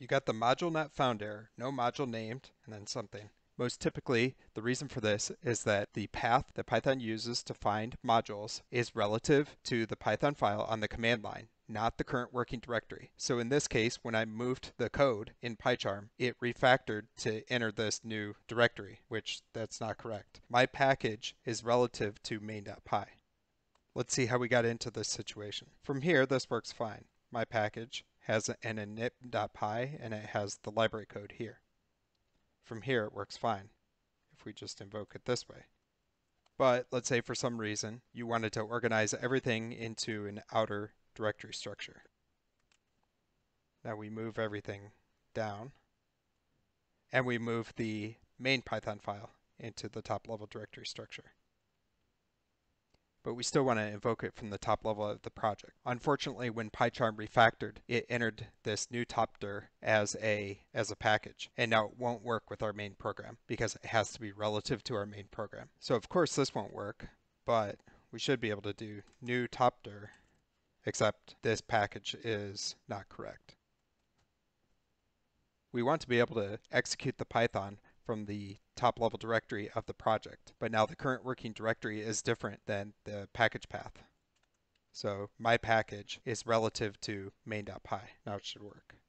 you got the module not found error, no module named, and then something. Most typically, the reason for this is that the path that Python uses to find modules is relative to the Python file on the command line, not the current working directory. So in this case, when I moved the code in PyCharm, it refactored to enter this new directory, which that's not correct. My package is relative to main.py. Let's see how we got into this situation. From here, this works fine. My package has an init.py and it has the library code here. From here, it works fine if we just invoke it this way. But let's say for some reason you wanted to organize everything into an outer directory structure. Now we move everything down and we move the main Python file into the top level directory structure but we still want to invoke it from the top level of the project. Unfortunately, when PyCharm refactored, it entered this new topdir as a as a package, and now it won't work with our main program because it has to be relative to our main program. So of course this won't work, but we should be able to do new topdir, except this package is not correct. We want to be able to execute the Python from the top level directory of the project. But now the current working directory is different than the package path. So my package is relative to main.py. Now it should work.